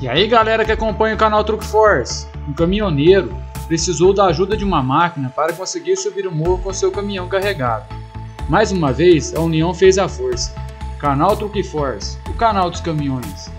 E aí galera que acompanha o canal Truck Force, um caminhoneiro precisou da ajuda de uma máquina para conseguir subir o morro com seu caminhão carregado. Mais uma vez, a união fez a força. Canal Truck Force, o canal dos caminhões.